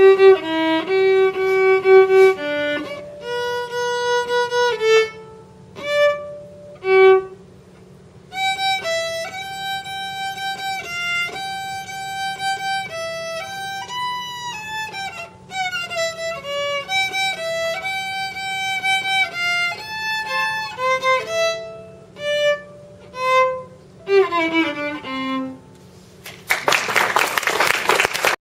Música